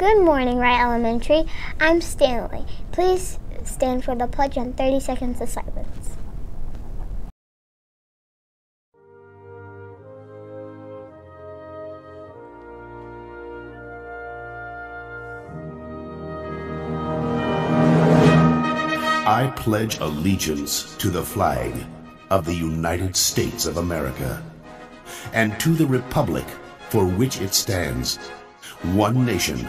Good morning, Wright Elementary. I'm Stanley. Please stand for the pledge and 30 seconds of silence. I pledge allegiance to the flag of the United States of America and to the republic for which it stands, one nation,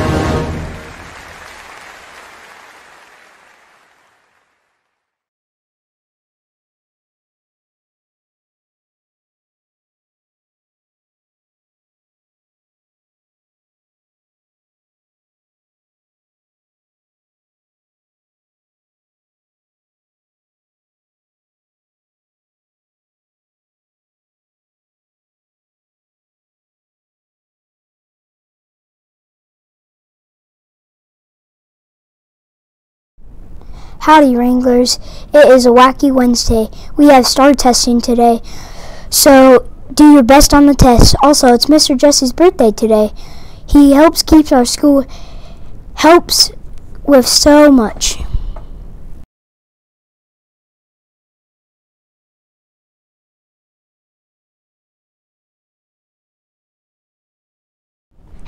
Howdy, Wranglers. It is a wacky Wednesday. We have star testing today, so do your best on the test. Also, it's Mr. Jesse's birthday today. He helps keep our school helps with so much.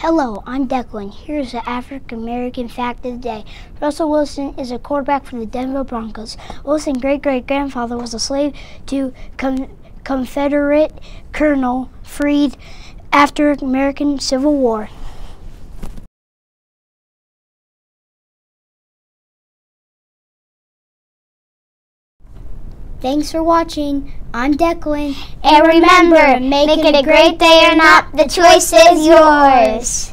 Hello, I'm Declan. Here's the African American fact of the day. Russell Wilson is a quarterback for the Denver Broncos. Wilson's great great grandfather was a slave to con- Confederate colonel freed after American Civil War. Thanks for watching. I'm Declan. And remember, make it a great day or not, the choice is yours.